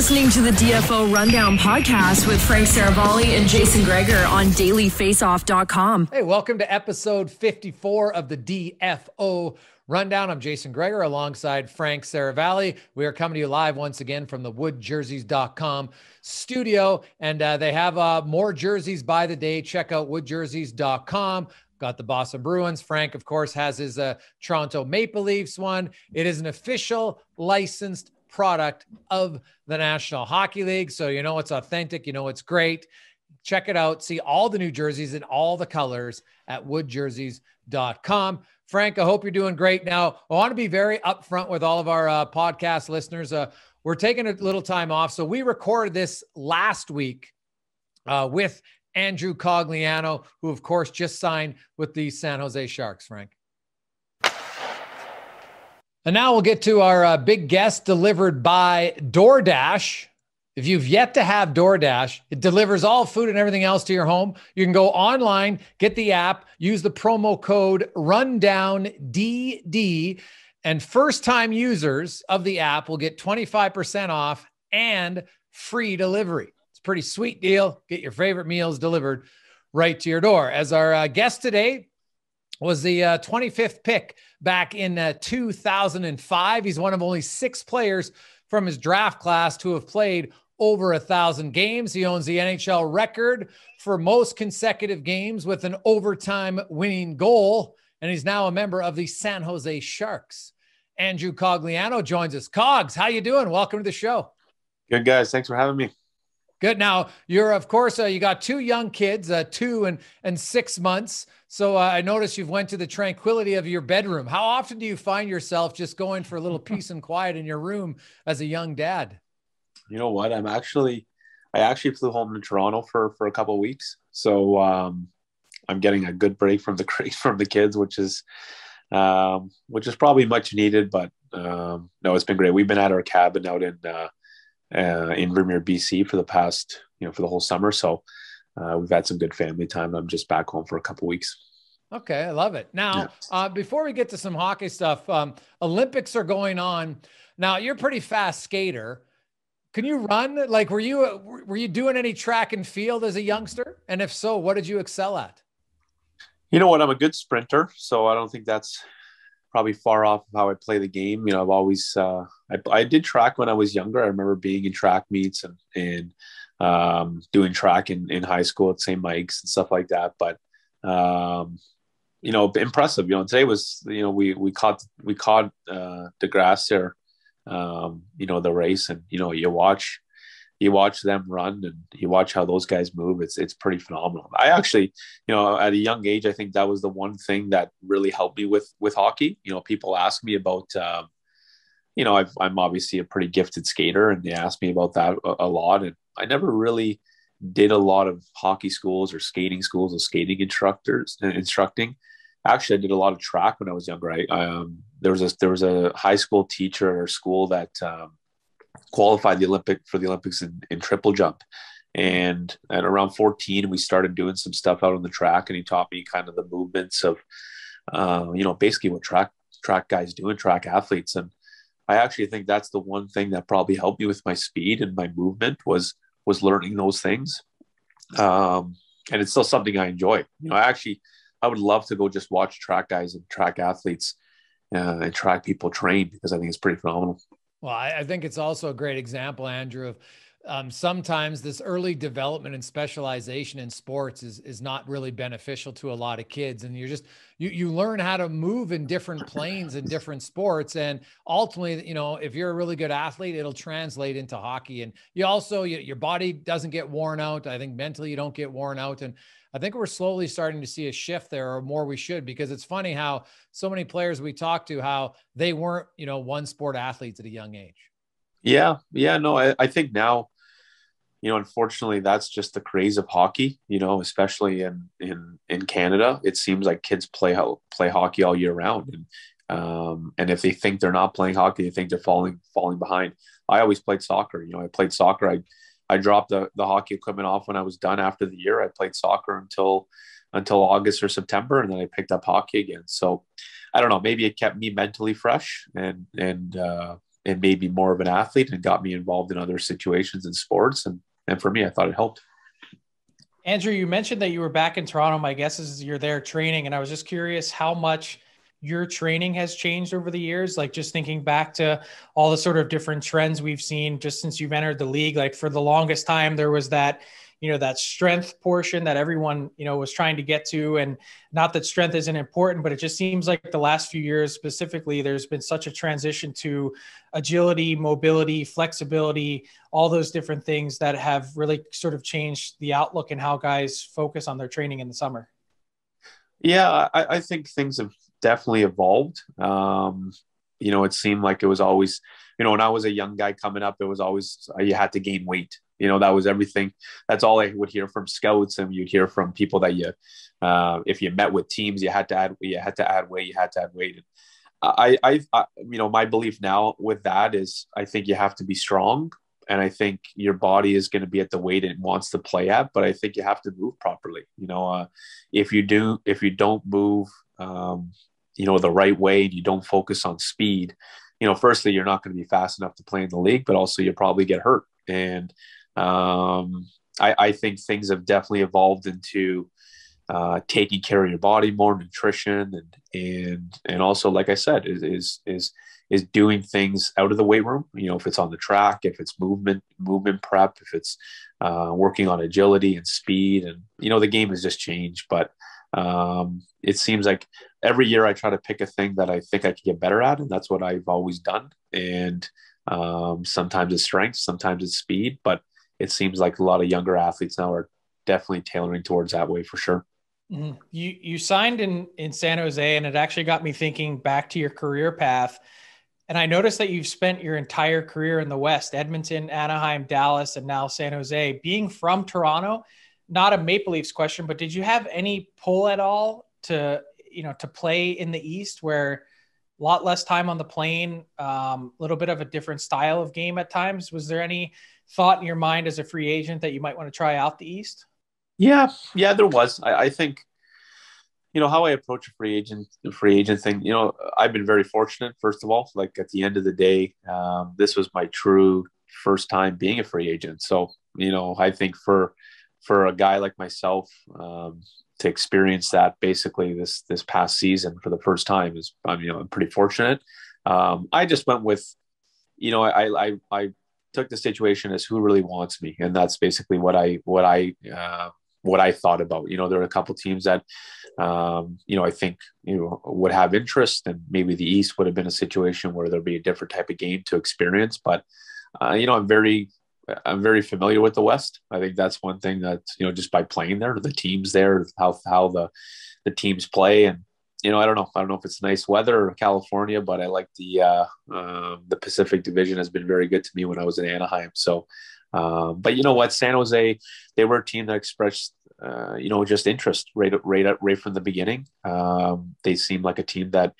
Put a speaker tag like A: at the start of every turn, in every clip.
A: listening to the DFO Rundown podcast with Frank Seravalli and Jason Gregor on dailyfaceoff.com.
B: Hey, welcome to episode 54 of the DFO Rundown. I'm Jason Gregor alongside Frank Seravalli. We are coming to you live once again from the woodjerseys.com studio, and uh, they have uh, more jerseys by the day. Check out woodjerseys.com got the Boston Bruins. Frank, of course, has his uh, Toronto Maple Leafs one. It is an official licensed product of the National Hockey League. So you know it's authentic, you know it's great. Check it out. See all the new jerseys in all the colors at woodjerseys.com. Frank, I hope you're doing great. Now, I want to be very upfront with all of our uh, podcast listeners. Uh, we're taking a little time off. So we recorded this last week uh, with Andrew Cogliano, who, of course, just signed with the San Jose Sharks, Frank. And now we'll get to our uh, big guest delivered by DoorDash. If you've yet to have DoorDash, it delivers all food and everything else to your home. You can go online, get the app, use the promo code RUNDOWNDD, and first time users of the app will get 25% off and free delivery. It's a pretty sweet deal. Get your favorite meals delivered right to your door. As our uh, guest today, was the uh, 25th pick back in uh, 2005. He's one of only six players from his draft class to have played over a thousand games. He owns the NHL record for most consecutive games with an overtime winning goal, and he's now a member of the San Jose Sharks. Andrew Cogliano joins us. Cogs, how you doing? Welcome to the show.
C: Good guys, thanks for having me.
B: Good. Now you're, of course, uh, you got two young kids, uh, two and and six months. So uh, I noticed you've went to the tranquility of your bedroom. How often do you find yourself just going for a little peace and quiet in your room as a young dad?
C: You know what? I'm actually, I actually flew home to Toronto for for a couple weeks, so um, I'm getting a good break from the from the kids, which is, um, which is probably much needed. But um, no, it's been great. We've been at our cabin out in. Uh, uh, in Vermeer, BC for the past, you know, for the whole summer. So uh, we've had some good family time. I'm just back home for a couple weeks.
B: Okay, I love it. Now, yeah. uh, before we get to some hockey stuff, um, Olympics are going on. Now, you're a pretty fast skater. Can you run? Like, were you were you doing any track and field as a youngster? And if so, what did you excel at?
C: You know what? I'm a good sprinter, so I don't think that's probably far off of how I play the game. You know, I've always uh, I, I did track when I was younger. I remember being in track meets and and um, doing track in, in high school at St. Mike's and stuff like that. But um, you know, impressive. You know, today was you know we we caught we caught uh, grass there. Um, you know the race, and you know you watch you watch them run and you watch how those guys move. It's it's pretty phenomenal. I actually you know at a young age i think that was the one thing that really helped me with with hockey. You know people ask me about um, you know i am obviously a pretty gifted skater and they ask me about that a, a, lot and i never really did a lot of hockey schools or skating schools or skating instructors uh, instructing. Actually i did a lot of track when i was younger. I um, there was a there was a high school teacher at our school that um, qualified the Olympic for the Olympics in, in triple jump. And at around 14, we started doing some stuff out on the track, and he taught me kind of the movements of, uh, you know, basically what track track guys do and track athletes. And I actually think that's the one thing that probably helped me with my speed and my movement was was learning those things. Um, and it's still something I enjoy. You know, I actually I would love to go just watch track guys and track athletes uh, and track people train because I think it's pretty phenomenal.
B: Well, I, I think it's also a great example, Andrew, of um, sometimes this early development and specialization in sports is is not really beneficial to a lot of kids. And you're just you you learn how to move in different planes in different sports. And ultimately you know if you're a really good athlete it'll translate into hockey. And you also you, your body doesn't get worn out. I think mentally you don't get worn out. And I think we're slowly starting to see a shift there, or more we should, because it's funny how so many players we talk to how they weren't, you know, one sport athletes at a young age.
C: Yeah, yeah, no, I, I think now, you know, unfortunately, that's just the craze of hockey. You know, especially in in in Canada, it seems like kids play play hockey all year round, and um, and if they think they're not playing hockey, they think they're falling falling behind. I always played soccer. You know, I played soccer. I I dropped the, the hockey equipment off when I was done after the year. I played soccer until until August or September, and then I picked up hockey again. So I don't know. Maybe it kept me mentally fresh, and and uh, and made me more of an athlete and got me involved in other situations in sports. And and for me, I thought it helped.
D: Andrew, you mentioned that you were back in Toronto. My guess is you're there training, and I was just curious how much your training has changed over the years. Like just thinking back to all the sort of different trends we've seen just since you've entered the league. Like for the longest time, there was that you know that strength portion that everyone you know was trying to get to and not that strength isn't important but it just seems like the last few years specifically there's been such a transition to agility mobility flexibility all those different things that have really sort of changed the outlook and how guys focus on their training in the summer
C: yeah i, I think things have definitely evolved um, you know it seemed like it was always you know when i was a young guy coming up it was always you had to gain weight you know, that was everything. That's all I would hear from scouts, and you'd hear from people that you, uh, if you met with teams, you had to add, you had to add weight, you had to add weight. And I, I, I, you know, my belief now with that is, I think you have to be strong, and I think your body is going to be at the weight it wants to play at. But I think you have to move properly. You know, uh, if you do, if you don't move, um, you know, the right way, and you don't focus on speed, you know, firstly, you're not going to be fast enough to play in the league, but also you'll probably get hurt. And um, I, I, think things have definitely evolved into uh, taking care of your body more, nutrition, and and and also, like I said, is is is is doing things out of the weight room. You know, if it's on the track, if it's movement, movement prep, if it's uh, working on agility and speed, and you know, the game has just changed. But um, it seems like every year I try to pick a thing that I think I can get better at, and that's what I've always done. And um, sometimes it's strength, sometimes it's speed, but it seems like a lot of younger athletes now are definitely tailoring towards that way for sure.
D: Mm-hmm. You you signed in in San Jose, and it actually got me thinking back to your career path. And I noticed that you've spent your entire career in the West: Edmonton, Anaheim, Dallas, and now San Jose. Being from Toronto, not a Maple Leafs question, but did you have any pull at all to you know to play in the East, where a lot less time on the plane, a um, little bit of a different style of game at times? Was there any thought in your mind as a free agent that you might want to try out the East?
C: Yeah, yeah, there was. I, I think, you know, how I approach a free agent, the free agent thing. You know, I've been very fortunate. First of all, like at the end of the day, um, this was my true first time being a free agent. So, you know, I think for for a guy like myself um, to experience that basically this this past season for the first time is, I'm you know, I'm pretty fortunate. Um, I just went with, you know, I I I took the situation as who really wants me, and that's basically what I what I uh, what I thought about. You know, there are a couple teams that um, you know I think you know would have interest, and maybe the East would have been a situation where there'd be a different type of game to experience. But uh, you know, I'm very I'm very familiar with the West. I think that's one thing that you know just by playing there, the teams there, how how the the teams play, and you know, I don't know. I don't know if it's nice weather or California, but I like the uh, um, the Pacific Division has been very good to me when I was in Anaheim. So, um, but you know what, San Jose, they were a team that expressed, uh, you know, just interest right right right from the beginning. Um, they seemed like a team that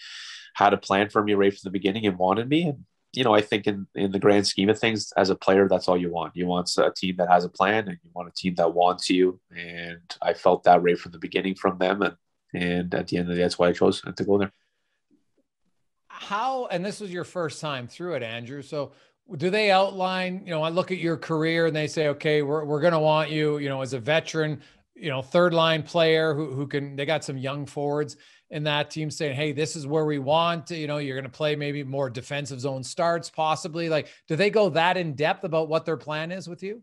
C: had a plan for me right from the beginning and wanted me. And you know, I think in in the grand scheme of things, as a player, that's all you want. You want a team that has a plan, and you want a team that wants you. And I felt that right from the beginning from them, and and at the end of the day, that's why I chose to go there.
B: How, and this was your first time through it, Andrew. So do they outline, you know, I look at your career and they say, okay, we're, we're going to want you, you know, as a veteran, you know, third line player who, who can, they got some young forwards in that team saying, Hey, this is where we want, you know, you're going to play maybe more defensive zone starts, possibly like, do they go that in depth about what their plan is with you?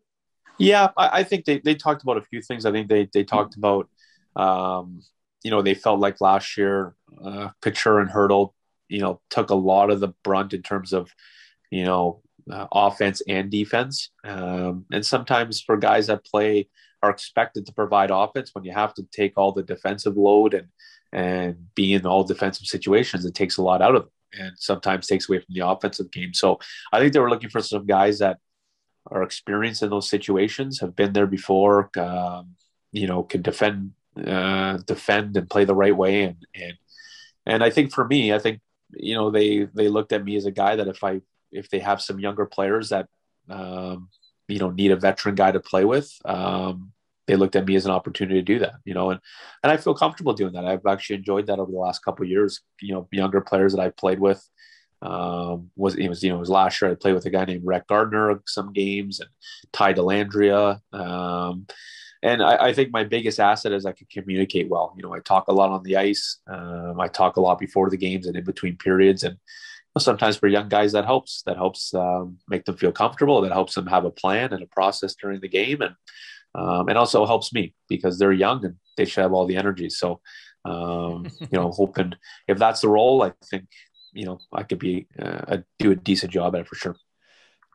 C: Yeah, I, I think they, they talked about a few things. I think they, they talked about, um, you know, they felt like last year, uh, Couture and Hertl, you know, took a lot of the brunt in terms of, you know, uh, offense and defense. Um, and sometimes for guys that play are expected to provide offense when you have to take all the defensive load and and be in all defensive situations, it takes a lot out of them and sometimes takes away from the offensive game. So I think they were looking for some guys that are experienced in those situations, have been there before, um, you know, can defend uh, defend and play the right way. And and and I think for me, I think you know they they looked at me as a guy that if I if they have some younger players that um, you know need a veteran guy to play with, um, they looked at me as an opportunity to do that. You know, and and I feel comfortable doing that. I've actually enjoyed that over the last couple years. You know, younger players that I've played with. Um, was it was you know it was last year I played with a guy named Rhett Gardner some games and Ty Dellandrea Um, and I, I, think my biggest asset is I can communicate well. You know, I talk a lot on the ice. Um, I talk a lot before the games and in between periods. And sometimes for young guys, that helps. That helps um, make them feel comfortable. That helps them have a plan and a process during the game, and um, and also helps me because they're young and they should have all the energy. So, um, you know, hoping if that's the role, I think you know I could be uh, do a decent job at it for sure.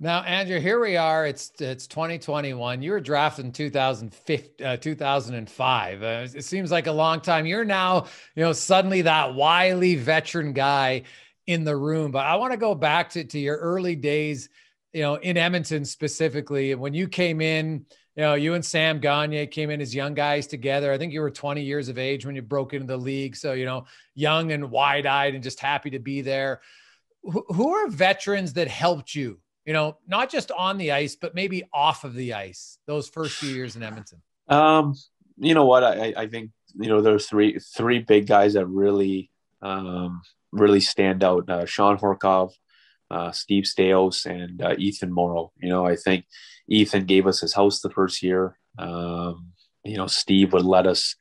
B: Now, Andrew, here we are. It's it's 2021. You were drafted in 2005. Uh, 2005. Uh, it seems like a long time. You're now, you know, suddenly that wily veteran guy in the room. But I want to go back to, to your early days, you know, in Edmonton specifically. When you came in, you know, you and Sam Gagner came in as young guys together. I think you were 20 years of age when you broke into the league. So, you know, young and wide eyed and just happy to be there. who are veterans that helped you you know, not just on the ice, but maybe off of the ice those first few years in Edmonton?
C: Um, you know what? I, I think, you know, there's three, three big guys that really, um, really stand out. Uh, Shawn Horcoff, uh, Steve Staios and uh, Ethan Moreau. You know, I think Ethan gave us his house the first year. Um, you know, Steve would let us,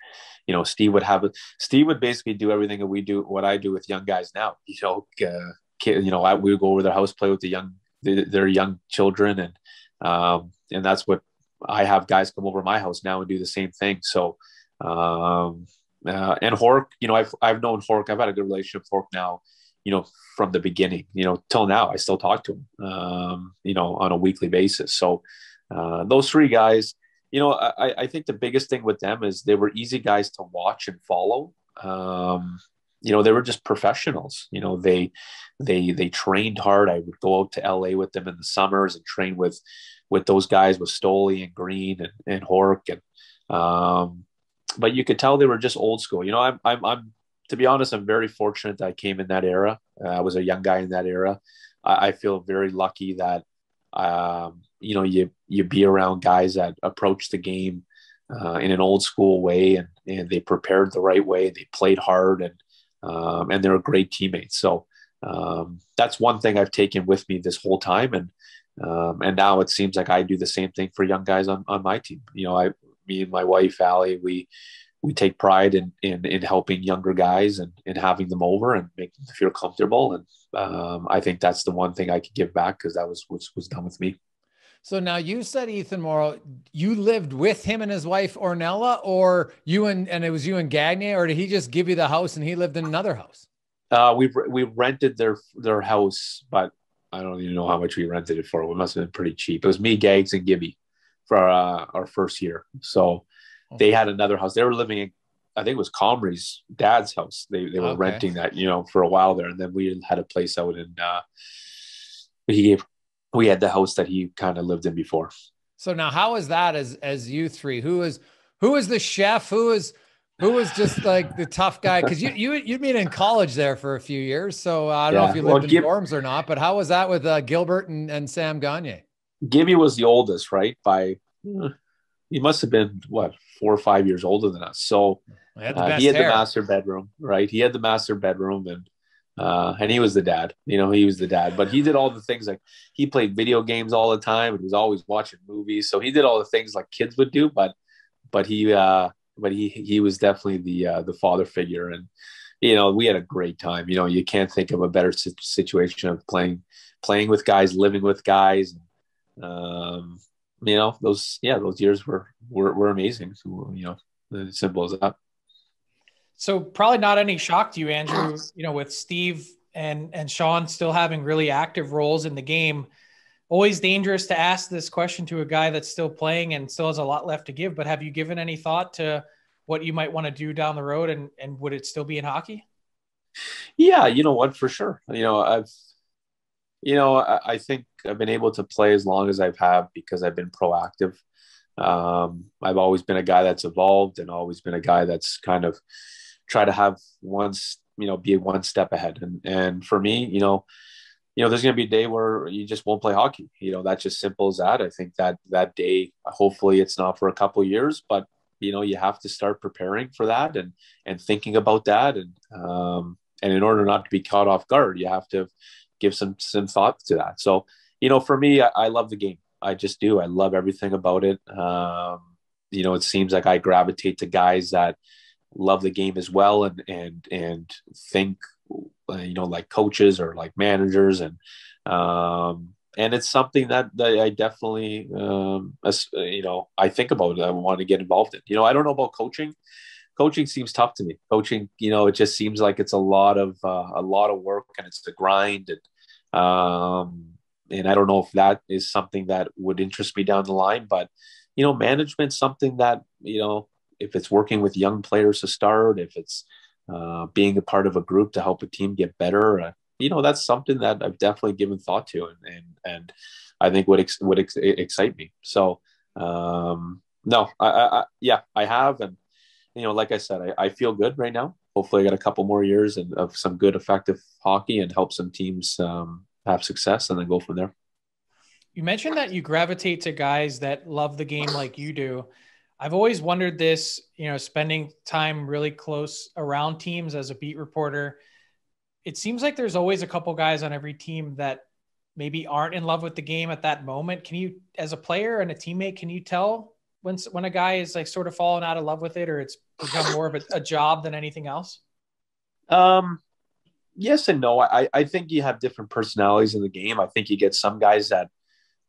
C: you know, Steve would have, Steve would basically do everything that we do, what I do with young guys now. You know, uh, kid, you know, I, we would go over their house, play with the young they're young children and um, and that's what I have guys come over my house now and do the same thing. So um, uh, and Hork, you know, I've I've known Hork. I've had a good relationship with Hork now, you know, from the beginning. You know, till now, I still talk to him, um, you know, on a weekly basis. So uh, those three guys, you know, I, I think the biggest thing with them is they were easy guys to watch and follow. Um, you know they were just professionals you know they they they trained hard i would go out to la with them in the summers and train with with those guys with Stoli and Greene and, and Hork and um, but you could tell they were just old school you know I'm, I'm i'm to be honest i'm very fortunate that i came in that era uh, i was a young guy in that era i, I feel very lucky that um, you know you you be around guys that approach the game uh, in an old school way and, and they prepared the right way they played hard and um, and they're great teammates. So um, that's one thing I've taken with me this whole time, and um, and now it seems like I do the same thing for young guys on, on my team. You know, I, me and my wife Allie, we we take pride in in, in helping younger guys and, and having them over and making them feel comfortable. And um, I think that's the one thing I could give back because that was was was done with me.
B: So now you said Ethan Moreau, you lived with him and his wife Ornella, or you and and it was you and Gagner, or did he just give you the house and he lived in another house?
C: Uh, we we rented their their house, but I don't even know how much we rented it for. It must have been pretty cheap. It was me, Gags, and Gibby for uh, our first year. So okay. they had another house. They were living in, I think it was Comrie's dad's house. They they were okay. renting that, you know, for a while there, and then we had a place out in. Uh, he gave we had the house that he kind of lived in before.
B: So now, how is that as as you three? Who is who is the chef? Who is who was just like the tough guy? Because you you you'd been in college there for a few years, so uh, I don't yeah. know if you lived well, in dorms or not. But how was that with uh, Gilbert and, and Sam Gagner?
C: Gibby was the oldest, right? By he must have been what four or five years older than us. So had uh, he had hair. the master bedroom, right? He had the master bedroom, and uh, and he was the dad. You know, he was the dad. But he did all the things like he played video games all the time, and he was always watching movies. So he did all the things like kids would do. But but he uh, but he he was definitely the uh, the father figure, and you know we had a great time. You know, you can't think of a better situation of playing playing with guys, living with guys. Um, you know, those yeah, those years were were, were amazing. So, you know, as simple as that.
D: So probably not any shock to you, Andrew. You know, with Steve and and Shawn still having really active roles in the game. Always dangerous to ask this question to a guy that's still playing and still has a lot left to give. But have you given any thought to what you might want to do down the road, and and would it still be in hockey?
C: Yeah, you know what, for sure. You know, I've, you know, I, I think I've been able to play as long as I've had because I've been proactive. Um, I've always been a guy that's evolved and always been a guy that's kind of try to have once you know be one step ahead. And and for me you know you know there's going to be a day where you just won't play hockey. You know that's just simple as that. I think that that day hopefully it's not for a couple years but you know you have to start preparing for that and and thinking about that. And um and in order not to be caught off guard you have to give some some thought to that. So, you know, for me, I, I love the game. I just do. I love everything about it. Um, you know, it seems like I gravitate to guys that love the game as well and and and think uh, you know like coaches or like managers and um and it's something that, that I definitely um you know I think about I want to get involved in you know I don't know about coaching coaching seems tough to me coaching you know it just seems like it's a lot of uh, a lot of work and it's the grind and um and I don't know if that is something that would interest me down the line but you know management's something that you know if it's working with young players to start, if it's uh, being a part of a group to help a team get better, uh, you know, that's something that I've definitely given thought to, and and, and I think would ex- would ex- excite me. So, um, no, I, I, yeah, I have, and you know, like I said, I, I feel good right now. Hopefully, I got a couple more years and of some good, effective hockey, and help some teams um, have success, and then go from there.
D: You mentioned that you gravitate to guys that love the game like you do. I've always wondered this, you know, spending time really close around teams as a beat reporter. It seems like there's always a couple guys on every team that maybe aren't in love with the game at that moment. Can you, as a player and a teammate, can you tell when when a guy is like sort of fallen out of love with it, or it's become more of a, a job than anything else?
C: Um, yes and no. I I think you have different personalities in the game. I think you get some guys that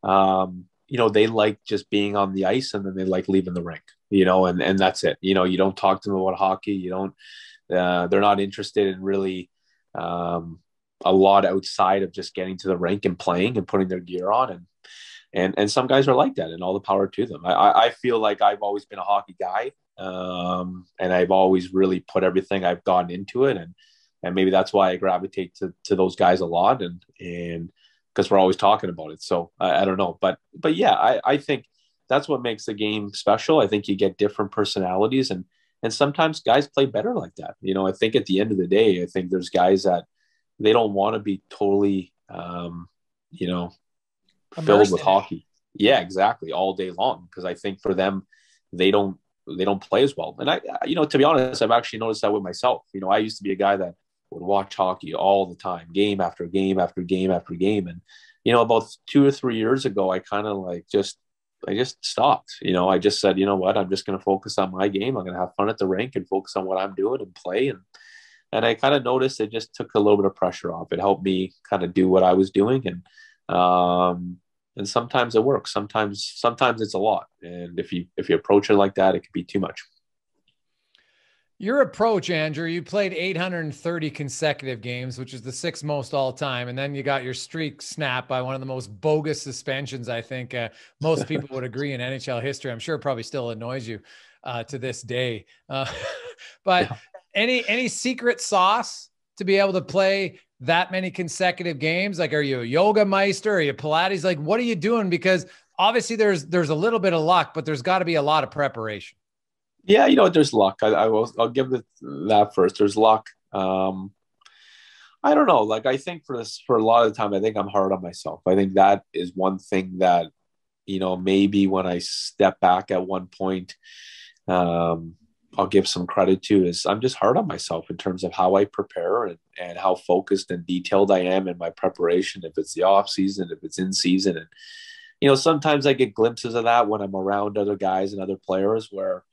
C: um you know they like just being on the ice and then they like leaving the rink you know and and that's it you know you don't talk to them about hockey you don't uh, they're not interested in really um, a lot outside of just getting to the rink and playing and putting their gear on and and and some guys are like that and all the power to them i i feel like i've always been a hockey guy um, and i've always really put everything i've gotten into it and and maybe that's why i gravitate to to those guys a lot and and because we're always talking about it. So I, I, don't know, but but yeah, I, I think that's what makes the game special. I think you get different personalities and and sometimes guys play better like that. You know, I think at the end of the day, I think there's guys that they don't want to be totally, um, you know, Immersed filled with hockey. Yeah, exactly, all day long. Because I think for them, they don't they don't play as well. And I, you know, to be honest, I've actually noticed that with myself. You know, I used to be a guy that would watch hockey all the time, game after game after game after game. And, you know, about two or three years ago, I kind of like just, I just stopped. You know, I just said, you know what, I'm just going to focus on my game. I'm going to have fun at the rink and focus on what I'm doing and play. And, and I kind of noticed it just took a little bit of pressure off. It helped me kind of do what I was doing. And, um, and sometimes it works. Sometimes, sometimes it's a lot. And if you, if you approach it like that, it could be too much.
B: Your approach, Andrew, you played 830 consecutive games, which is the sixth most all time. And then you got your streak snapped by one of the most bogus suspensions, I think uh, most people would agree in NHL history. I'm sure probably still annoys you uh, to this day. Uh, but yeah. any any secret sauce to be able to play that many consecutive games? Like, are you a yoga meister? Are you Pilates? Like, what are you doing? Because obviously there's there's a little bit of luck, but there's got to be a lot of preparation.
C: Yeah, you know, there's luck. I, I will. I'll give that first. There's luck. Um, I don't know. Like I think for this, for a lot of the time, I think I'm hard on myself. I think that is one thing that, you know, maybe when I step back at one point, um, I'll give some credit to is I'm just hard on myself in terms of how I prepare and, and how focused and detailed I am in my preparation. If it's the off season, if it's in season, and you know, sometimes I get glimpses of that when I'm around other guys and other players where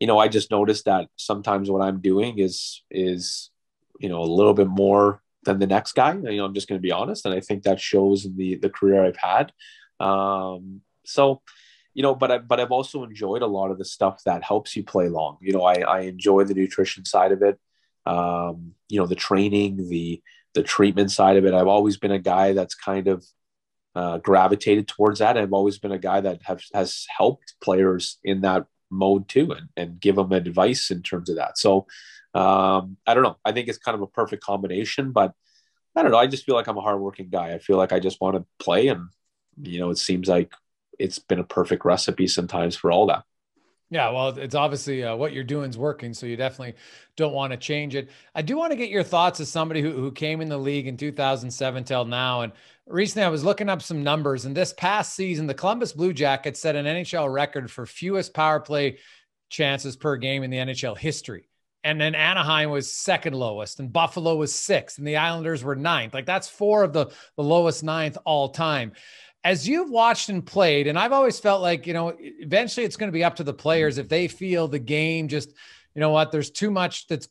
C: you know, I just noticed that sometimes what I'm doing is is you know a little bit more than the next guy. You know, I'm just going to be honest, and I think that shows in the the career I've had. Um, so, you know, but I but I've also enjoyed a lot of the stuff that helps you play long. You know, I I enjoy the nutrition side of it. Um, you know, the training, the the treatment side of it. I've always been a guy that's kind of uh, gravitated towards that. I've always been a guy that have, has helped players in that mode too and, and give them advice in terms of that. So um, I don't know. I think it's kind of a perfect combination, but I don't know. I just feel like I'm a hardworking guy. I feel like I just want to play, and you know, it seems like it's been a perfect recipe sometimes for all that.
B: Yeah, well, it's obviously uh, what you're doing is working, so you definitely don't want to change it. I do want to get your thoughts as somebody who, who came in the league in 2007 till now. And recently I was looking up some numbers, and this past season, the Columbus Blue Jackets set an NHL record for fewest power play chances per game in the NHL history. and then Anaheim was second lowest, and Buffalo was sixth, and the Islanders were ninth. Like that's four of the, the lowest ninth all time. As you've watched and played, and I've always felt like, you know, eventually it's going to be up to the players if they feel the game just, you know what, there's too much that's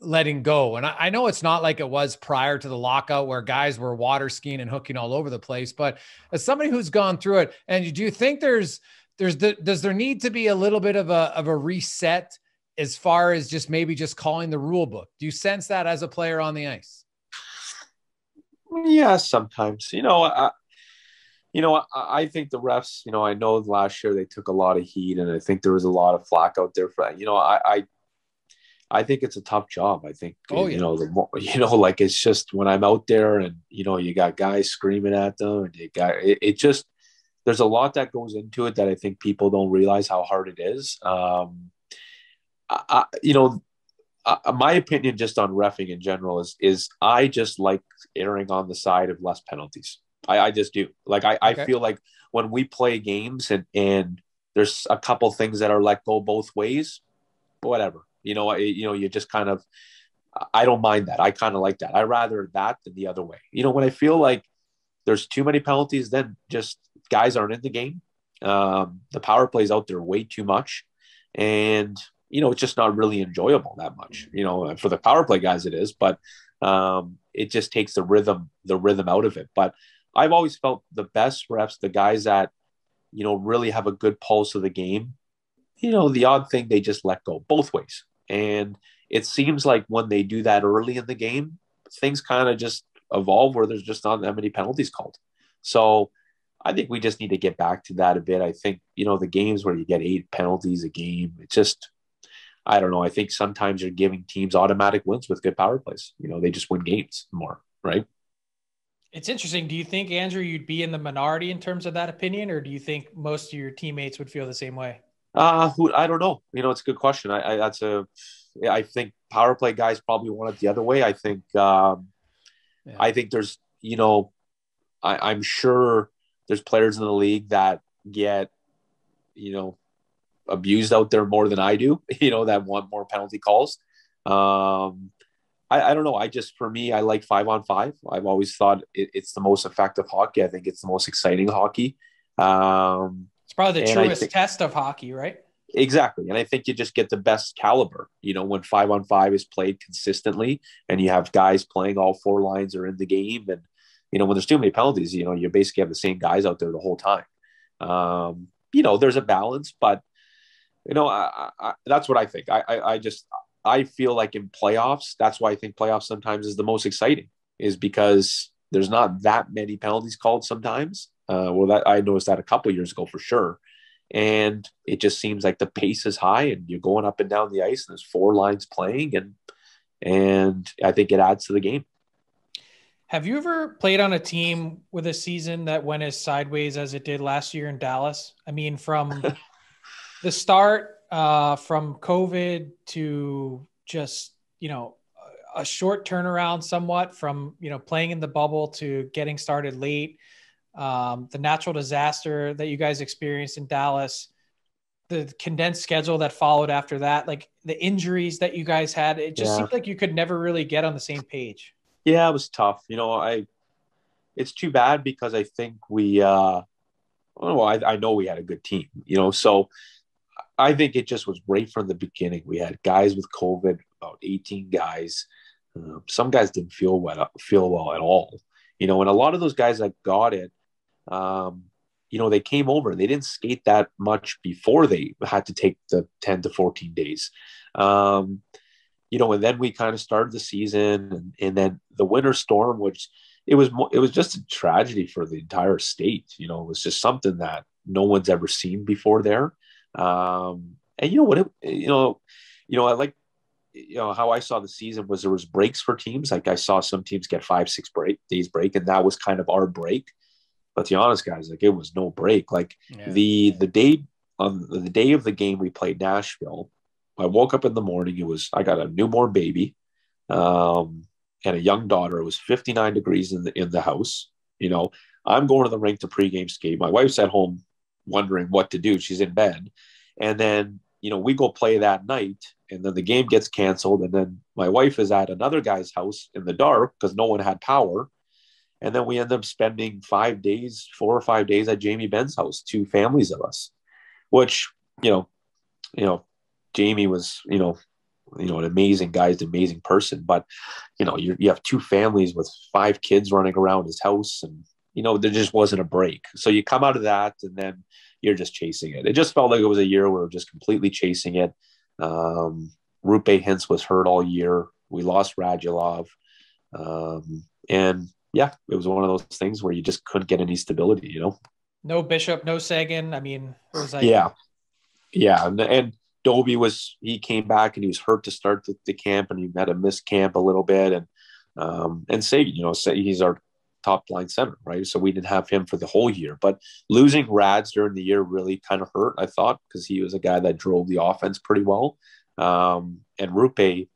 B: letting go. And I, I, know it's not like it was prior to the lockout where guys were water skiing and hooking all over the place, but as somebody who's gone through it, and do you think there's, there's the, does there need to be a little bit of a, of a reset as far as just maybe just calling the rule book. Do you sense that as a player on the ice?
C: Yeah, sometimes. You know, I, you know, I, I think the refs. You know, I know last year they took a lot of heat, and I think there was a lot of flack out there for. You know, I, I I think it's a tough job. I think oh, yeah. you know the you know like it's just when I'm out there and you know you got guys screaming at them and you got it, it just there's a lot that goes into it that I think people don't realize how hard it is. Um, I, you know, uh, my opinion just on refing in general is is I just like erring on the side of less penalties. I, I just do. Like I, okay. I feel like when we play games and and there's a couple things that are let go both ways, whatever. You know, you know, you just kind of I don't mind that. I kind of like that. I rather that than the other way. You know, when I feel like there's too many penalties, then just guys aren't in the game. Um, the power plays out there way too much, and you know, it's just not really enjoyable that much. You know, for the power play guys, it is, but um, it just takes the rhythm, the rhythm out of it. But I've always felt the best reps, the guys that, you know, really have a good pulse of the game. You know, the odd thing they just let go both ways. And it seems like when they do that early in the game, things kind of just evolve where there's just not that many penalties called. So I think we just need to get back to that a bit. I think, you know, the games where you get eight penalties a game, it just I don't know. I think sometimes you're giving teams automatic wins with good power plays. You know, they just win games more, right?
D: It's interesting. Do you think, Andrew, you'd be in the minority in terms of that opinion, or do you think most of your teammates would feel the same way?
C: Uh, who, I don't know. You know, it's a good question. I, I that's a, I think power play guys probably want it the other way. I think, um, yeah. I think there's, you know, I, I'm sure there's players in the league that get, you know, abused out there more than I do, you know, that want more penalty calls. Um, I, I, don't know. I just, for me, I like five on five. I've always thought it, it's the most effective hockey. I think it's the most exciting hockey. Um,
D: it's probably the truest think, test of hockey, right?
C: Exactly. And I think you just get the best caliber, you know, when five on five is played consistently and you have guys playing all four lines are in the game. And, you know, when there's too many penalties, you know, you basically have the same guys out there the whole time. Um, you know, there's a balance, but you know, I, I, that's what I think. I, I, I just I feel like in playoffs, that's why I think playoffs sometimes is the most exciting, is because there's not that many penalties called sometimes. Uh, well, that I noticed that a couple years ago for sure, and it just seems like the pace is high, and you're going up and down the ice, and there's four lines playing, and and I think it adds to the game.
D: Have you ever played on a team with a season that went as sideways as it did last year in Dallas? I mean, from the start uh, from COVID to just you know a short turnaround somewhat from you know playing in the bubble to getting started late. Um, the natural disaster that you guys experienced in dallas the condensed schedule that followed after that like the injuries that you guys had it just yeah. seemed like you could never really get on the same page.
C: Yeah it was tough. You know i it's too bad because i think we uh well I, I know we had a good team you know so I think it just was right from the beginning. We had guys with COVID, about 18 guys. Um, some guys didn't feel well, feel well at all. You know, and a lot of those guys that got it, um, you know, they came over. They didn't skate that much before they had to take the 10 to 14 days. Um, you know, and then we kind of started the season, and, and then the winter storm, which it was it was just a tragedy for the entire state. You know, it was just something that no one's ever seen before there. Um, and you know what? It, you know, you know, I like you know how I saw the season was there was breaks for teams. Like I saw some teams get five, six break days break, and that was kind of our break. But to be honest, guys, like it was no break. Like yeah. the the day on the day of the game we played Nashville, I woke up in the morning. It was I got a newborn baby, um, and a young daughter. It was 59 degrees in the in the house. You know, I'm going to the rink to pregame skate. My wife's at home wondering what to do. She's in bed. And then you know, we go play that night and then the game gets canceled. And then my wife is at another guy's house in the dark because no one had power. And then we end up spending five days, four or five days at Jamie Benn's house, two families of us, which, you know, you know, Jamie was, you know, you know, an amazing guy, an amazing person, but you know, you, you have two families with five kids running around his house and, you know, there just wasn't a break. So you come out of that and then you're just chasing it. It just felt like it was a year where we are just completely chasing it. Um, Roope Hintz was hurt all year. We lost Radulov. Um, and yeah, it was one of those things where you just couldn't get any stability, you know?
D: No Bishop, no Seguin. I mean, it was like,
C: yeah, yeah. And, and Dobie was, he came back and he was hurt to start the, the camp and he had a missed camp a little bit. And, um, and Seguin, you know, say he's our top line center, right? So we didn't have him for the whole year. But losing Rads during the year really kind of hurt, I thought, because he was a guy that drove the offense pretty well. Um, and Roope,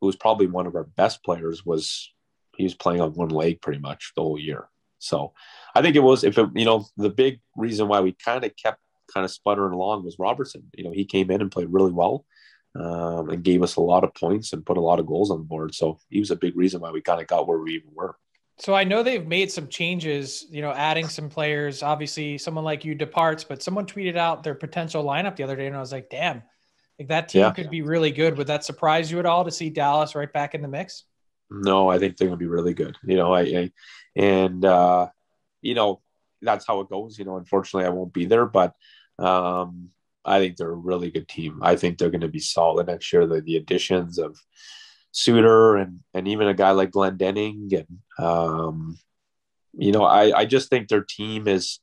C: who was probably one of our best players, was he was playing on one leg pretty much the whole year. So I think it was if it, you know the big reason why we kind of kept kind of sputtering along was Robertson. You know he came in and played really well um, and gave us a lot of points and put a lot of goals on the board. So he was a big reason why we kind of got where we even were.
D: So I know they've made some changes, you know, adding some players. Obviously, someone like you departs, but someone tweeted out their potential lineup the other day, and I was like, damn, like that team yeah. could be really good. Would that surprise you at all to see Dallas right back in the mix?
C: No, I think they're going to be really good. You know, I, I and uh, you know that's how it goes. You know, unfortunately, I won't be there, but um, I think they're a really good team. I think they're going to be solid next year. The, the additions of Suter and and even a guy like Glendening and um, you know I I just think their team is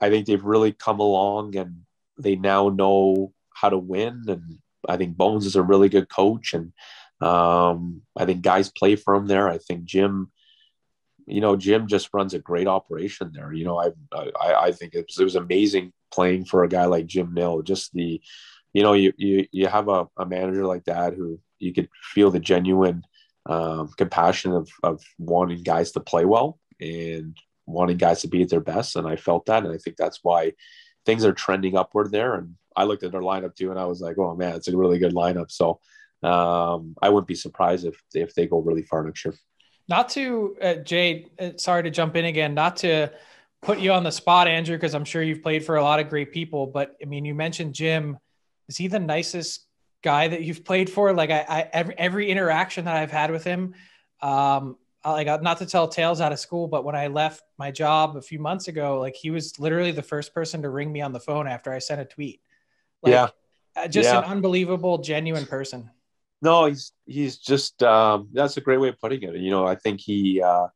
C: I think they've really come along and they now know how to win and I think Bones is a really good coach and um, I think guys play for him there. I think Jim you know Jim just runs a great operation there. You know I I, I think it was, it was amazing playing for a guy like Jim Nill just the you know you you, you have a, a manager like that who you could feel the genuine um, compassion of, of wanting guys to play well and wanting guys to be at their best. And I felt that. And I think that's why things are trending upward there. And I looked at their lineup too, and I was like, oh man, it's a really good lineup. So um, I wouldn't be surprised if, if they go really far next year.
D: Not to, uh, Jay, uh, sorry to jump in again, not to put you on the spot, Andrew, because I'm sure you've played for a lot of great people. But I mean, you mentioned Jim. Is he the nicest guy that you've played for. Like I, I every, every interaction that I've had with him, um, like not to tell tales out of school, but when I left my job a few months ago, like he was literally the first person to ring me on the phone after I sent a tweet. Like,
C: yeah,
D: uh, just yeah. an unbelievable, genuine person.
C: No, he's he's just um, that's a great way of putting it. You know, I think he, uh,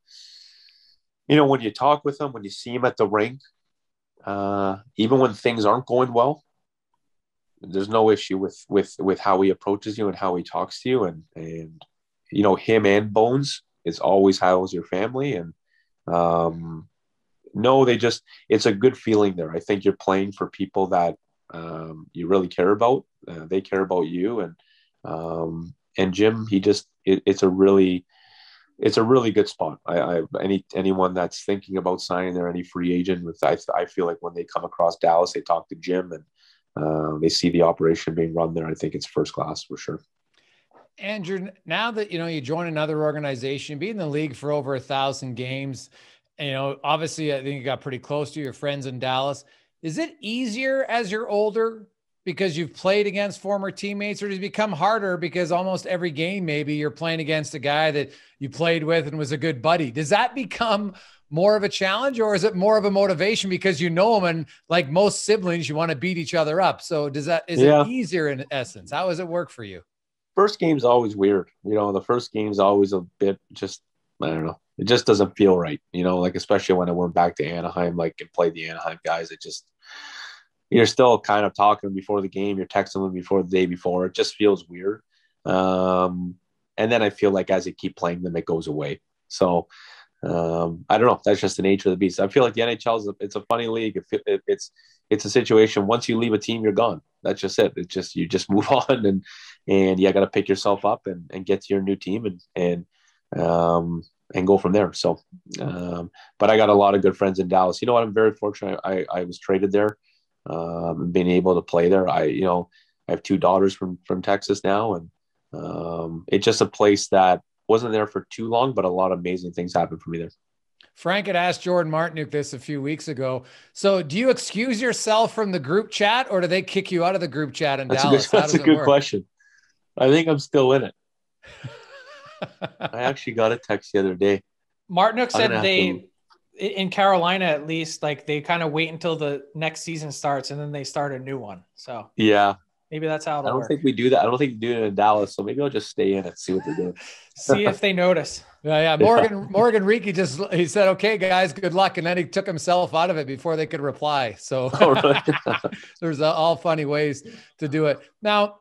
C: you know, when you talk with him, when you see him at the rink, uh, even when things aren't going well, there's no issue with with with how he approaches you and how he talks to you. And and you know him and bones is always how's your family. And um no they just it's a good feeling there. I think you're playing for people that um, you really care about. Uh, they care about you. And um and jim he just it, it's a really it's a really good spot. I, I, any anyone that's thinking about signing there, any free agent with I, I feel like when they come across Dallas, they talk to Jim and uh, they see the operation being run there. I think it's first class for sure.
B: Andrew, now that you know you join another organization, be in the league for over a thousand games, you know, obviously I think you got pretty close to your friends in Dallas. Is it easier as you're older because you've played against former teammates, or does it become harder because almost every game maybe you're playing against a guy that you played with and was a good buddy? Does that become more of a challenge or is it more of a motivation because you know them and like most siblings you want to beat each other up so does that is yeah. it easier in essence how does it work for you
C: first game's always weird you know the first game's always a bit just i don't know it just doesn't feel right you know like especially when i went back to anaheim like and played the anaheim guys it just you're still kind of talking before the game you're texting them before the day before it just feels weird um and then i feel like as you keep playing them it goes away so um, I don't know. That's just the nature of the beast. I feel like the NHL is a, it's a funny league. It, it, it's it's a situation. Once you leave a team, you're gone. That's just it. It's just you just move on and and you got to pick yourself up and, and get to your new team and and um, and go from there. So, um, but I got a lot of good friends in Dallas. You know what? I'm very fortunate. I I was traded there, um, being able to play there. I you know I have two daughters from from Texas now, and um, it's just a place that wasn't there for too long, but a lot of amazing things happened for me there.
B: Frank had asked Jordan Martinook this a few weeks ago. So, do you excuse yourself from the group chat, or do they kick you out of the group chat in
C: that's
B: Dallas?
C: A good, that's a good work? question. I think I'm still in it. I actually got a text the other day.
D: Martinook said they, to... in Carolina at least, like they kind of wait until the next season starts and then they start a new one. So
C: yeah,
D: maybe that's how.
C: I don't
D: work.
C: think we do that. I don't think we do it in Dallas. So maybe I'll just stay in and see what they're doing.
D: see if they notice.
B: Yeah, yeah. Morgan Morgan Ricky just he said, "Okay, guys, good luck," and then he took himself out of it before they could reply. So oh, there's uh, all funny ways to do it. Now,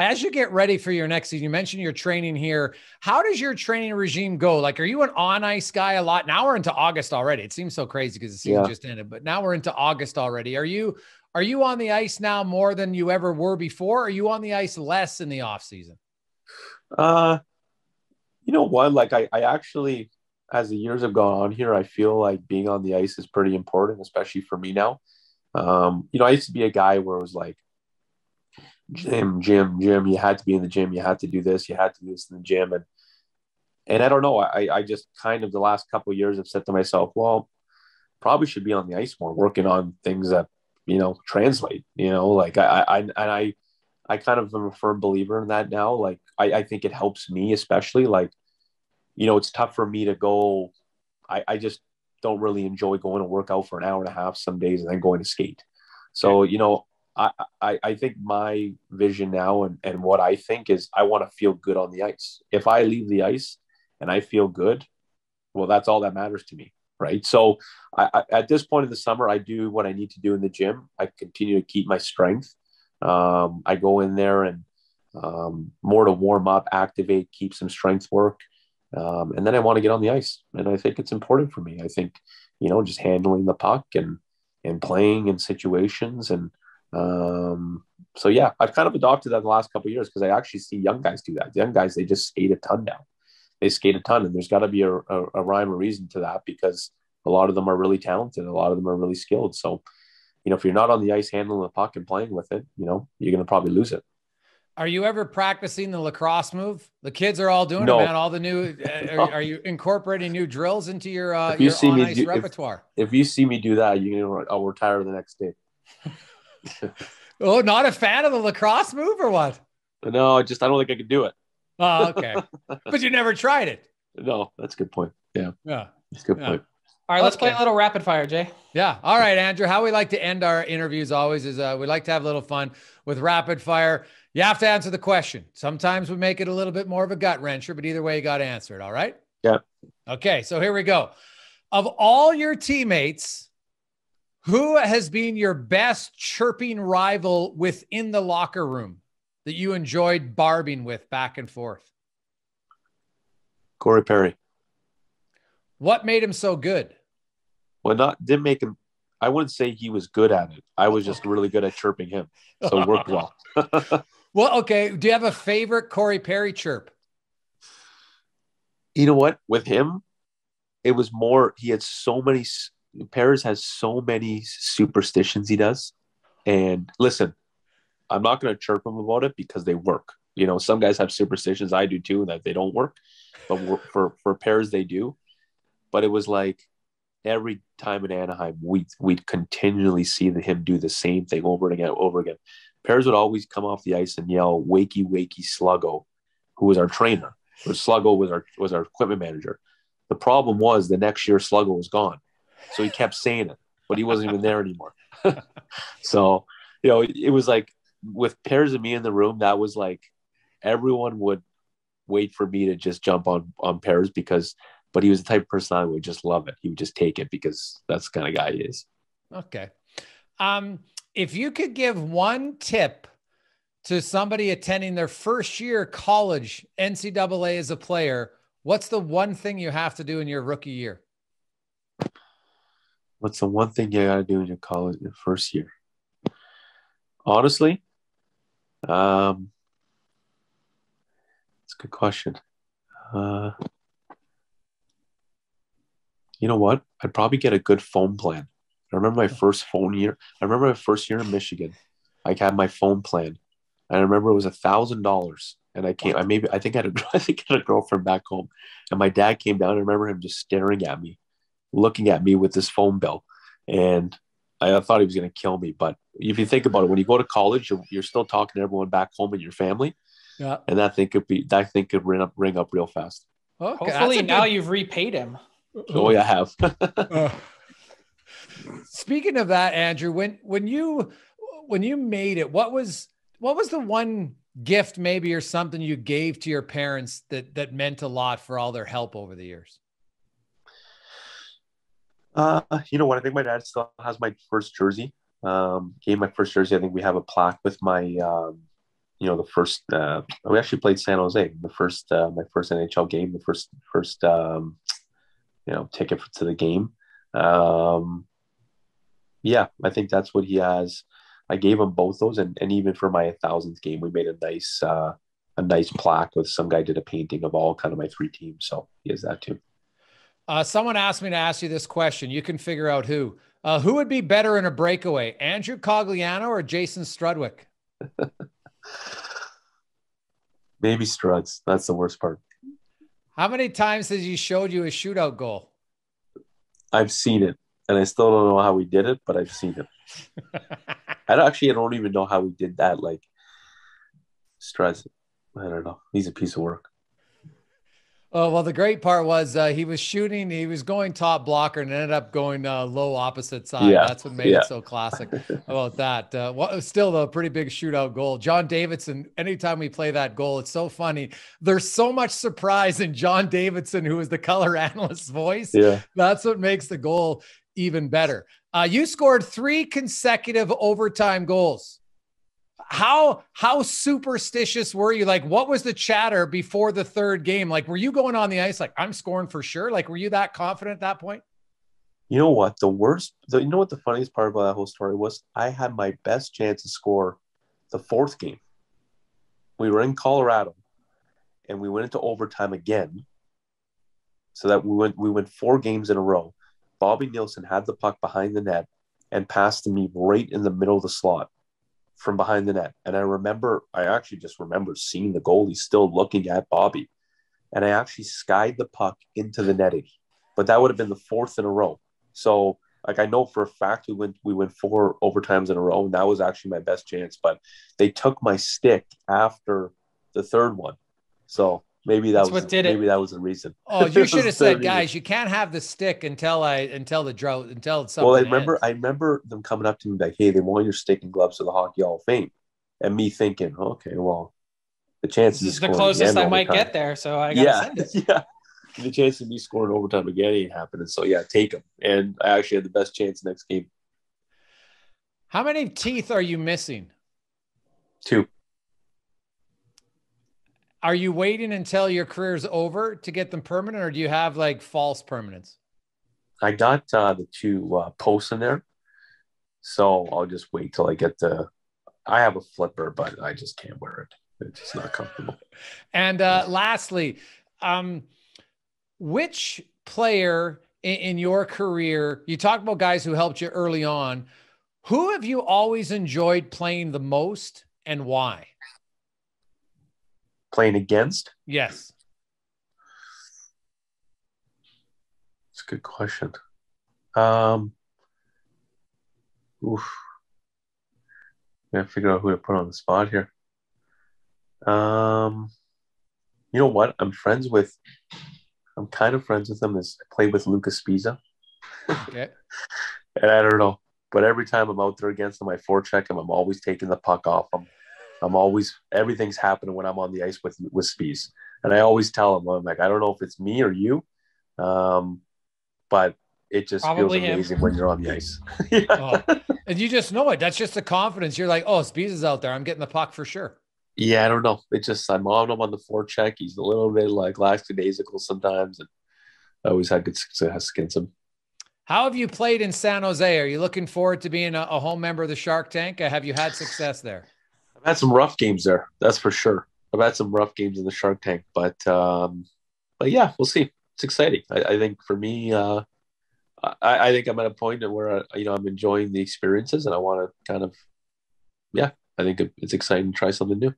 B: as you get ready for your next season, you mentioned your training here. How does your training regime go? Like, are you an on ice guy a lot? Now we're into August already. It seems so crazy because the season yeah. just ended, but now we're into August already. Are you are you on the ice now more than you ever were before? are you on the ice less in the off season?
C: Uh, you know what? Like I, I actually, as the years have gone on here, I feel like being on the ice is pretty important, especially for me now. Um, you know, I used to be a guy where it was like, gym, gym, gym. You had to be in the gym. You had to do this. You had to do this in the gym. And and I don't know. I I just kind of the last couple years have said to myself, well, probably should be on the ice more, working on things that you know translate. You know, like I I and I I kind of am a firm believer in that now. Like I, I think it helps me, especially like, you know, it's tough for me to go. I, I just don't really enjoy going to work out for an hour and a half some days and then going to skate. So, you know, I, I, I think my vision now and, and what I think is I want to feel good on the ice. If I leave the ice and I feel good, well, that's all that matters to me. Right. So I, I, at this point in the summer, I do what I need to do in the gym. I continue to keep my strength. Um, I go in there and um, more to warm up, activate, keep some strength work. Um, and then I want to get on the ice. And I think it's important for me. I think, you know, just handling the puck and, and playing in situations. And um, so, yeah, I've kind of adopted that in the last couple years because I actually see young guys do that. The young guys, they just skate a ton now. They skate a ton. And there's got to be a, a, a rhyme or reason to that because a lot of them are really talented. A lot of them are really skilled. So, you know, if you're not on the ice handling the puck and playing with it, you know, you're going to probably lose it.
B: Are you ever practicing the lacrosse move? The kids are all doing no. it, man. All the new. Uh, are, are, you incorporating new drills into your uh, if you your see me do, repertoire?
C: If, if, you see me do that, you know I'll retire the next day.
B: oh, not a fan of the lacrosse move or what?
C: No, I just I don't think I could do it.
B: Oh, okay. but you never tried it.
C: No, that's a good point. Yeah.
B: Yeah.
C: That's a good yeah. point.
D: All right, let's okay. play a little rapid fire, Jay.
B: Yeah. All right, Andrew. How we like to end our interviews always is uh, we like to have a little fun with rapid fire. You have to answer the question. Sometimes we make it a little bit more of a gut wrencher, but either way, you got to answer it. All right.
C: Yeah.
B: Okay. So here we go. Of all your teammates, who has been your best chirping rival within the locker room that you enjoyed barbing with back and forth?
C: Corey Perry.
B: What made him so good?
C: well, not didn't make him. I wouldn't say he was good at it. I was just really good at chirping him, so it worked well.
B: well, okay. Do you have a favorite Corey Perry chirp?
C: You know what? With him, it was more. He had so many. Pears has so many superstitions he does, and listen, I'm not going to chirp him about it because they work. You know, some guys have superstitions. I do too, that they don't work, but for for Pears they do. But it was like every time in Anaheim, we we'd continually see him do the same thing over and again, over again. Pears would always come off the ice and yell "Wakey, wakey, Sluggo," who was our trainer. Sluggo was our was our equipment manager. The problem was the next year Sluggo was gone, so he kept saying it, but he wasn't even there anymore. so, you know, it was like with Pears of me in the room, that was like everyone would wait for me to just jump on on Pears because but he was the type of person I would just love it. He would just take it because that's the kind of guy he is.
B: Okay. Um, if you could give one tip to somebody attending their first year college NCAA as a player, what's the one thing you have to do in your rookie year?
C: What's the one thing you got to do in your college your first year? Honestly, um, it's a good question. Uh, you know what? I'd probably get a good phone plan. I remember my first phone year. I remember my first year in Michigan. I had my phone plan. I remember it was a thousand dollars, and I came. I maybe I think I had a I think I had a girlfriend back home, and my dad came down. I remember him just staring at me, looking at me with this phone bill, and I thought he was going to kill me. But if you think about it, when you go to college, you're, you're still talking to everyone back home and your family.
B: Yeah.
C: And that thing could be that thing could ring up ring up real fast.
D: Okay, Hopefully now good... you've repaid him.
C: Oh, yeah, I have.
B: uh, speaking of that, Andrew, when when you when you made it, what was what was the one gift maybe or something you gave to your parents that that meant a lot for all their help over the years?
C: Uh, you know what? I think my dad still has my first jersey. Um, gave my first jersey. I think we have a plaque with my, um, you know, the first. Uh, we actually played San Jose, the first, uh, my first NHL game, the first, first, um, you know, ticket to the game. Um, yeah, I think that's what he has. I gave him both those, and, and even for my thousandth game, we made a nice, uh, a nice plaque with some guy did a painting of all kind of my three teams. So he has that too.
B: Uh, someone asked me to ask you this question. You can figure out who. Uh, who would be better in a breakaway, Andrew Cogliano or Jason Strudwick?
C: Maybe Struds. That's the worst part.
B: How many times has he showed you a shootout goal?
C: I've seen it, and I still don't know how we did it, but I've seen it. I don't actually. I don't even know how we did that. Like Struds, I don't know. He's a piece of work.
B: Oh well, the great part was uh, he was shooting. He was going top blocker and ended up going uh, low opposite side. Yeah. That's what made yeah. it so classic about that. Uh, well, still a pretty big shootout goal. John Davidson. Anytime we play that goal, it's so funny. There's so much surprise in John Davidson, who is the color analyst's voice.
C: Yeah,
B: that's what makes the goal even better. Uh, you scored three consecutive overtime goals how how superstitious were you? Like, what was the chatter before the third game? Like, were you going on the ice like I'm scoring for sure? Like, were you that confident at that point?
C: You know what? The worst. The, you know what the funniest part about that whole story was? I had my best chance to score the fourth game. We were in Colorado, and we went into overtime again. So that we went we went four games in a row. Bobby Nilsson had the puck behind the net and passed to me right in the middle of the slot from behind the net. And I remember, I actually just remember seeing the goalie still looking at Bobby. And I actually skied the puck into the netting. But that would have been the fourth in a row. So like I know for a fact we went we went four overtimes in a row, and that was actually my best chance. But they took my stick after the third one. So Maybe that That's was what did maybe it. that was the reason.
B: Oh, you should have said, guys, you can't have the stick until I until the drought until something.
C: Well, I remember
B: ends.
C: I remember them coming up to me like, "Hey, they want your stick and gloves to the Hockey Hall of Fame," and me thinking, "Okay, well, the chances
D: this is the closest I might get there, so I gotta
C: yeah,
D: send it."
C: Yeah, the chance of me scoring overtime again ain't happening. So yeah, take them. And I actually had the best chance next game.
B: How many teeth are you missing?
C: Two
B: are you waiting until your career's over to get them permanent, or do you have like false permanence?
C: I got uh, the two uh, posts in there, so I'll just wait till I get the. I have a flipper, but I just can't wear it. It's just not comfortable.
B: and uh, lastly, um, which player in, in your career? You talked about guys who helped you early on. Who have you always enjoyed playing the most, and why?
C: Playing against?
B: Yes.
C: It's a good question. Um, oof. Gotta figure out who to put on the spot here. Um, you know what? I'm friends with. I'm kind of friends with him. Is I played with Lucas Sbisa.
B: Okay.
C: and I don't know, but every time I'm out there against him, I forecheck him. I'm always taking the puck off him. I'm always everything's happening when I'm on the ice with with Spees, and I always tell him I'm like I don't know if it's me or you, um, but it just Probably feels amazing him. when you're on the ice.
B: yeah. oh. And you just know it. That's just the confidence. You're like, oh, Spees is out there. I'm getting the puck for sure.
C: Yeah, I don't know. It just I'm on him on the forecheck. He's a little bit like lackadaisical sometimes, and I always had good success against him.
B: How have you played in San Jose? Are you looking forward to being a, a home member of the Shark Tank? Have you had success there?
C: I've had some rough games there. That's for sure. I've had some rough games in the Shark Tank, but um, but yeah, we'll see. It's exciting. I, I think for me, uh, I, I think I'm at a point where uh, you know I'm enjoying the experiences, and I want to kind of, yeah, I think it's exciting to try something new.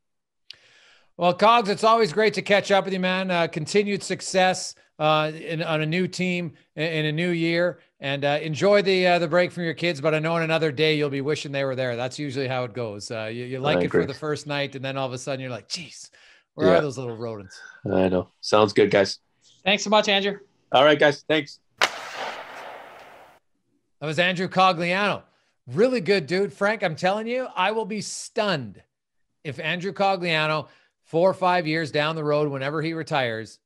B: Well, Cogs, it's always great to catch up with you, man. Uh, continued success uh, in, on a new team in, in a new year, and uh, enjoy the uh, the break from your kids. But I know in another day you'll be wishing they were there. That's usually how it goes. Uh, you, you like it for the first night, and then all of a sudden you're like, "Geez, where yeah. are those little rodents?"
C: I know. Sounds good, guys.
D: Thanks so much, Andrew.
C: All right, guys. Thanks.
B: That was Andrew Cogliano. Really good dude. Frank, I'm telling you, I will be stunned if Andrew Cogliano, four or five years down the road, whenever he retires,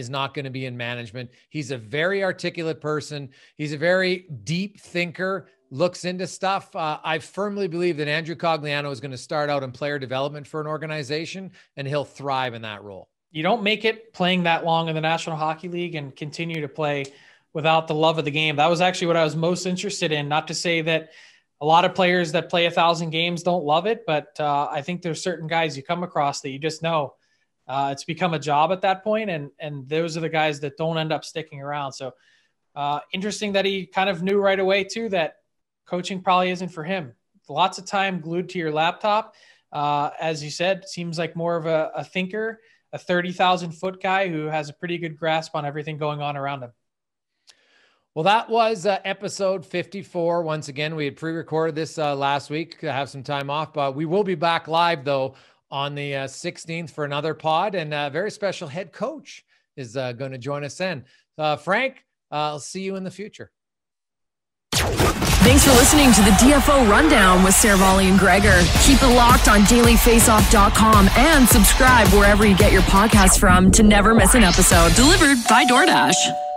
B: is not going to be in management. He's a very articulate person. He's a very deep thinker, looks into stuff. Uh, I firmly believe that Andrew Cogliano is going to start out in player development for an organization and he'll thrive in that role.
D: You don't make it playing that long in the National Hockey League and continue to play without the love of the game. That was actually what I was most interested in. Not to say that a lot of players that play a thousand games don't love it, but uh, I think there's certain guys you come across that you just know uh, it's become a job at that point, and and those are the guys that don't end up sticking around. So uh, interesting that he kind of knew right away too that coaching probably isn't for him. Lots of time glued to your laptop. Uh, as you said, seems like more of a, a thinker, a 30,000 foot guy who has a pretty good grasp on everything going on around him.
B: Well, that was uh, episode 54. Once again, we had pre recorded this uh, last week to have some time off, but we will be back live though on the uh, 16th for another pod. And a very special head coach is uh, going to join us then. Uh, Frank, uh, I'll see you in the future.
A: Thanks for listening to the DFO Rundown with Seravalli and Gregor. Keep it locked on dailyfaceoff.com and subscribe wherever you get your podcasts from to never miss an episode. Delivered by DoorDash.